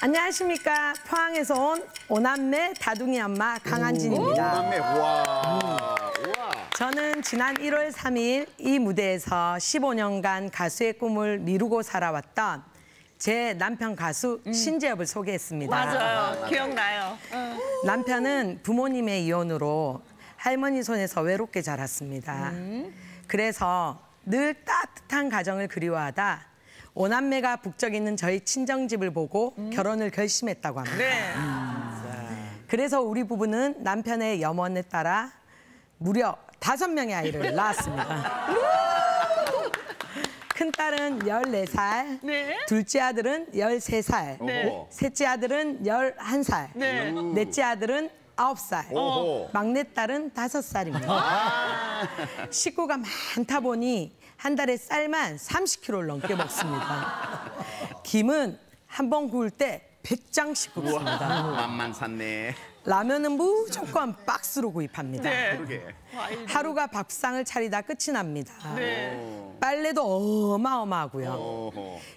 안녕하십니까. 포항에서 온 오남매 다둥이 엄마 강한진입니다. 남매 와. 와. 저는 지난 1월 3일 이 무대에서 15년간 가수의 꿈을 미루고 살아왔던 제 남편 가수 신재엽을 소개했습니다. 맞아요. 기억나요. 남편은 부모님의 이혼으로 할머니 손에서 외롭게 자랐습니다. 그래서 늘 따뜻한 가정을 그리워하다 오남매가 북적에 있는 저희 친정집을 보고 결혼을 결심했다고 합니다. 네. 그래서 우리 부부는 남편의 염원에 따라 무려 다섯 명의 아이를 낳았습니다. 큰 딸은 14살, 네. 둘째 아들은 13살, 네. 셋째 아들은 11살, 네. 넷째 아들은 9살, 오호. 막내 딸은 5살입니다. 식구가 많다 보니 한 달에 쌀만 30kg를 넘게 먹습니다. 김은 한 번 구울 때 100장씩 굽습니다. 만만 샀네. 라면은 무조건 박스로 구입합니다. 네. 하루가 밥상을 차리다 끝이 납니다. 네. 빨래도 어마어마하고요.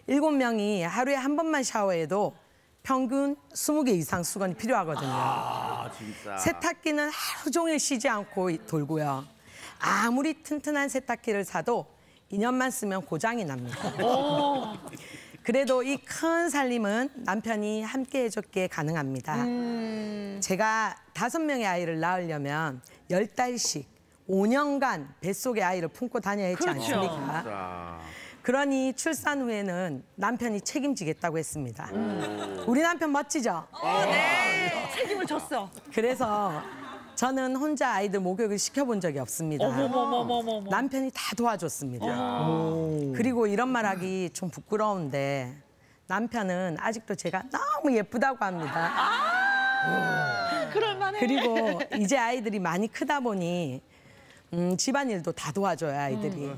일곱 명이 하루에 한 번만 샤워해도 평균 20개 이상 수건이 필요하거든요. 아. 세탁기는 하루 종일 쉬지 않고 이- 돌고요. 아무리 튼튼한 세탁기를 사도 2년만 쓰면 고장이 납니다. 그래도 이 큰 살림은 남편이 함께 해줬기에 가능합니다. 제가 다섯 명의 아이를 낳으려면 열 달씩 5년간 뱃속에 아이를 품고 다녀야 했지 그렇죠. 않습니까? 자. 그러니 출산 후에는 남편이 책임지겠다고 했습니다. 우리 남편 멋지죠? 네. 책임을 졌어. 그래서 저는 혼자 아이들 목욕을 시켜본 적이 없습니다. 어머머머머머. 남편이 다 도와줬습니다. 그리고 이런 말하기 좀 부끄러운데 남편은 아직도 제가 너무 예쁘다고 합니다. 그럴만해. 그리고 이제 아이들이 많이 크다 보니 음, 집안일도 다 도와줘요 아이들이.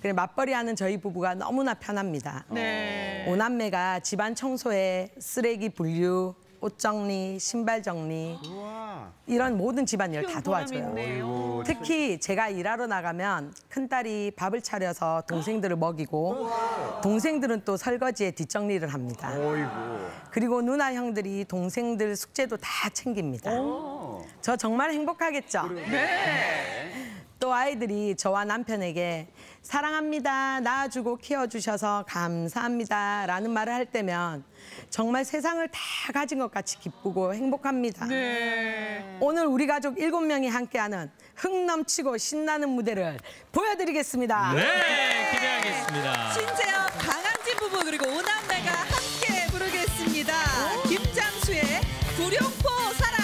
그래 맞벌이하는 저희 부부가 너무나 편합니다. 네. 오남매가 집안 청소에 쓰레기 분류, 옷 정리, 신발 정리 우와. 이런 모든 집안일 다 도와줘요. 있네요. 특히 제가 일하러 나가면 큰딸이 밥을 차려서 동생들을 먹이고 동생들은 또 설거지에 뒷정리를 합니다. 어이구. 그리고 누나 형들이 동생들 숙제도 다 챙깁니다. 저 정말 행복하겠죠? 네. 또 아이들이 저와 남편에게 사랑합니다, 낳아주고 키워주셔서 감사합니다 라는 말을 할 때면 정말 세상을 다 가진 것 같이 기쁘고 행복합니다. 네. 오늘 우리 가족 일곱 명이 함께하는 흥 넘치고 신나는 무대를 보여드리겠습니다. 네, 기대하겠습니다. 신재엽, 강한진 부부 그리고 오남매가 함께 부르겠습니다. 김장수의 구룡포 사랑.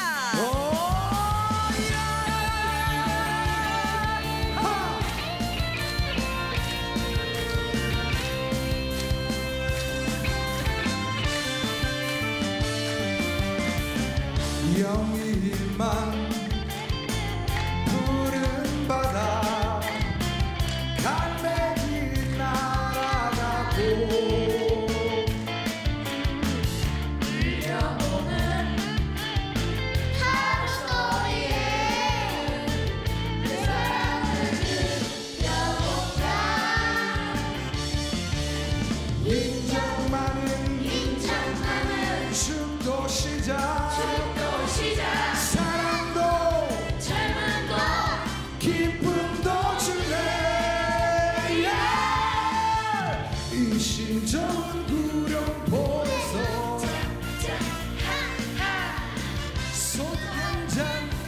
영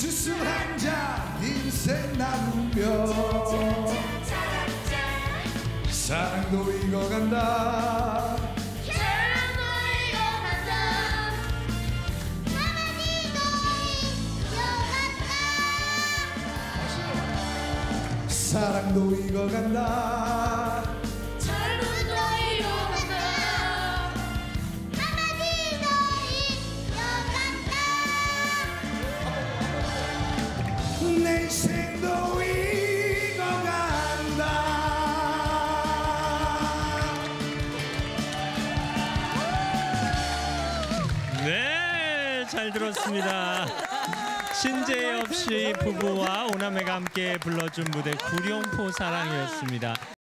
주스 한잔 인생 나누며 사랑도 익어간다. 사랑도 익어간다. 내 잘 들었습니다. 신재엽 씨 부부와 오남매가 함께 불러준 무대 구룡포 사랑이었습니다.